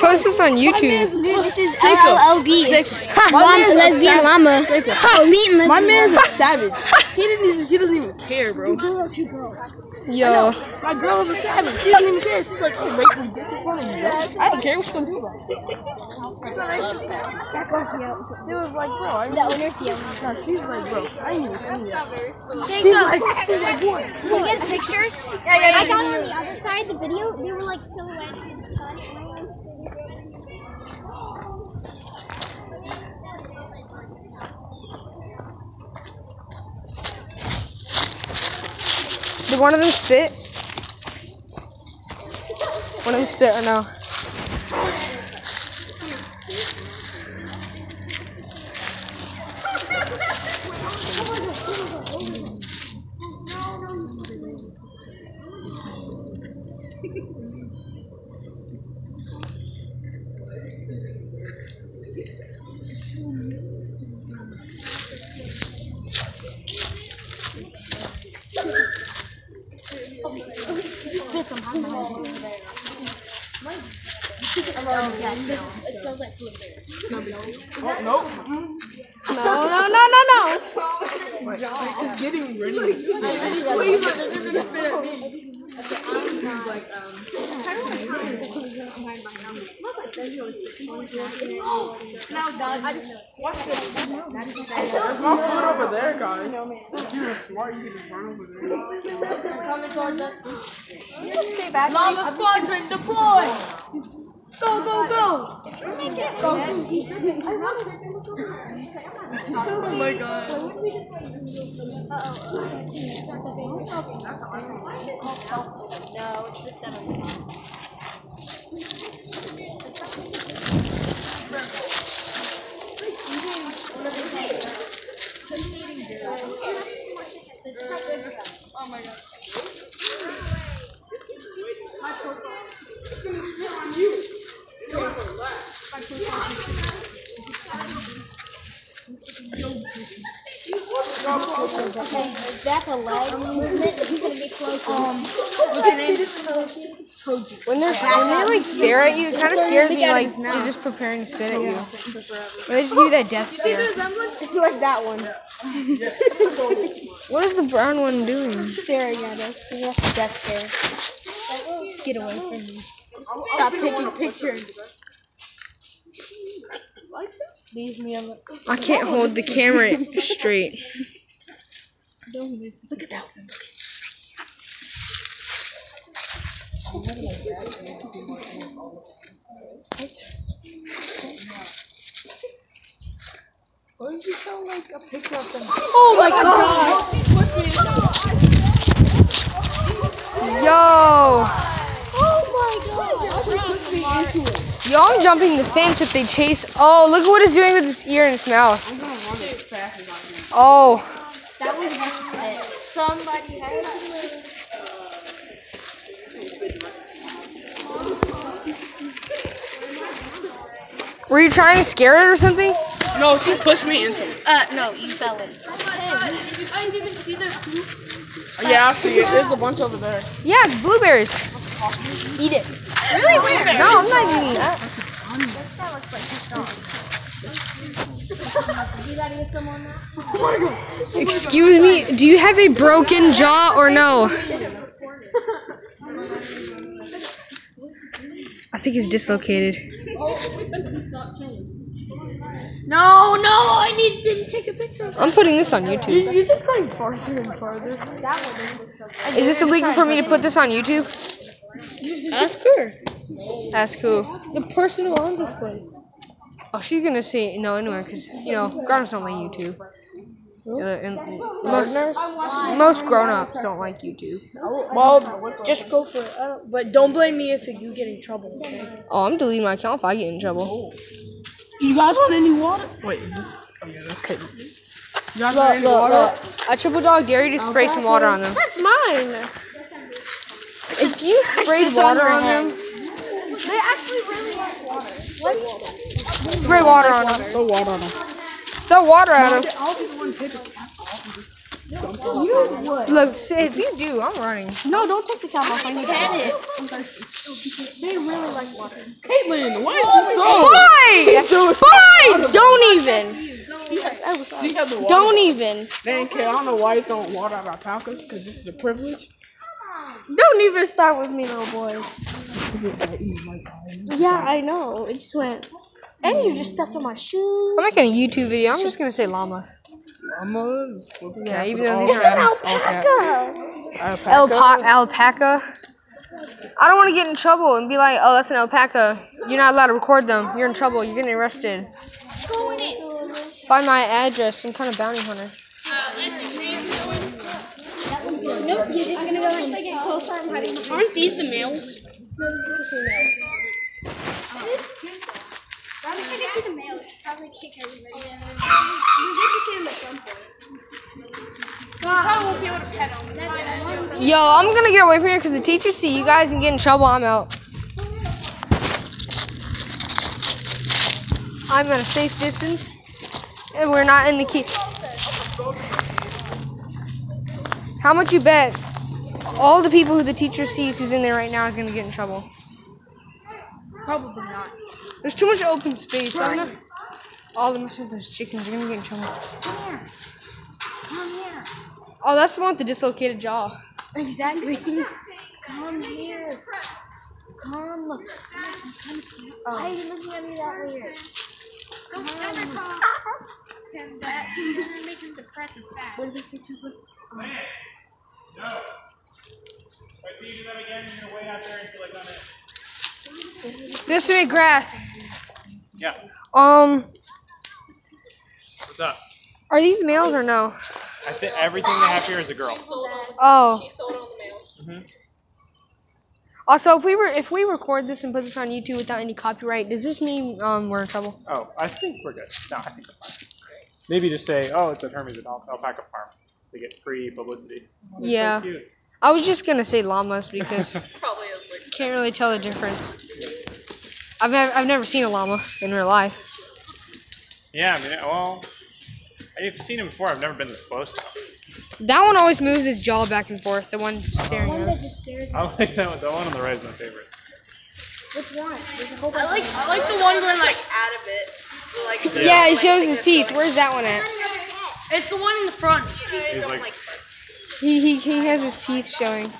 Post this on YouTube. This is LLB. Mom, lesbian mama. Oh, Elite My lesbian man's a savage. He didn't even, he doesn't even care, bro. Yo. My girl is a savage. She doesn't even care. She's like, oh, rape this bitch in front of me. I don't care what you gonna do about it. She was like, bro, I The owner's the no, she's like, bro, I ain't even seen that. She's She's like, she's like, what? Did you get pictures? Yeah, yeah, I got on the other side the video. They were like silhouetted the sun. Did one of them spit? One of them spit or no? Nope. No, no, no, no, no. It's getting ready. There's no food over there, guys. If you were smart, you just run over there. Lava squadron deploy! Go, go, go! Oh my god. No, it's the seven. That's a leg movement. He's gonna get close. When they're when they like stare at you, it kind of scares me. Like they're just preparing to spit at you. Or they just give you that death stare. You like that one. What is the brown one doing? Staring at us. Death stare. Get away from me. Stop taking pictures. Leave me alone. I can't hold the camera straight. Look at that one. Why did you sound like a picture of them? Oh my god! Yo, Oh my god! I'm jumping the fence if they chase. Oh, look at what it's doing with its ear and its mouth. I'm gonna run as fast as I. Oh, That was it. Somebody had were you trying to scare it or something? No, she pushed me into it. Uh, no, you fell in. Yeah, I see it. There's a bunch over there. Yeah, it's blueberries. Eat it. Really weird. No, I'm not eating that. You gotta get some on that. Excuse me, do you have a broken jaw or no? I think he's dislocated. No, no, I need to take a picture I'm putting this on YouTube. You're just going farther and farther. Is this illegal for me to put this on YouTube? Ask her. Ask who? The person who owns this place. Oh, she's gonna say no anyway, cause you know grown-ups don't like YouTube. Uh, and most most grown-ups don't like YouTube. Well, just go for it. I don't, but don't blame me if you get in trouble. Okay? Oh, I'm deleting my account if I get in trouble. You guys want any water? Wait, is this? Oh yeah, that's Caitlin. You guys want Look, any look, water? look. I triple dog dare you to spray some water on them. That's mine. If you sprayed water on them, They actually really like water. spray water on them. Throw water on them. Throw water at him. I'll be the one to take the cap off and just dump it. You would. Look, see, if you do, I'm running. No, don't take the cap off. I need it. They really like water. Caitlin, why oh, is so? Why? So Why? Don't even. She had the water. Don't even. Dang, kid, I don't know why you throwing water at alpacas, because this is a privilege. Don't even start with me, little boy. Yeah, I know. It just went. And you just stepped on my shoes. I'm making a YouTube video. I'm just gonna say llamas. Llamas. Yeah, even though these are M's, all caps. Alpaca. Alpa- alpaca. I don't want to get in trouble and be like, oh, that's an alpaca. You're not allowed to record them. You're in trouble. You're getting arrested. Find my address. Some kind of bounty hunter. Uh, Nope, you're just gonna go and get closer. I'm hiding. Aren't these the males? I wish I could see the males. Probably kick everybody. You get to see them at some point. Probably won't be able to pet them. Yo, I'm gonna get away from here because the teachers see you guys and get in trouble. I'm out. I'm at a safe distance, and we're not in the key. How much you bet? All the people who the teacher sees who's in there right now is gonna get in trouble. Probably not. There's too much open space. I'm not. All the messing with those chickens are gonna get in trouble. Come here. Come here. Oh, that's the one with the dislocated jaw. Exactly. Come here. Come. Oh. look. Why are you looking at me that weird? Don't stand there, Tom. That. You're gonna make him depressed and fat. What did they say to you? No. If I see you do that again, you're gonna wait out there until I done it. Mr. McGrath. Yeah. Um, What's up? are these males or no? I think everything they have here is a girl. Oh. Mm-hmm. Also, if we were if we record this and put this on YouTube without any copyright, does this mean um we're in trouble? Oh, I think we're good. No, I think we're fine. Maybe just say, oh, it's at Hermes Al- Alpaca Farm, so they get free publicity. Oh, they're so Yeah. cute. I was just gonna say llamas because can't really tell the difference. I've nev- I've never seen a llama in real life. Yeah, I mean, well, I've seen them before. I've never been this close. Though. That one always moves its jaw back and forth. The one staring at us. I like that one. The one on the right is my favorite. Which one? I like I like the one going like out of it. Like Yeah, he shows his teeth. Where's that one at? It's the one in the front. He's like, He he, he has his teeth showing.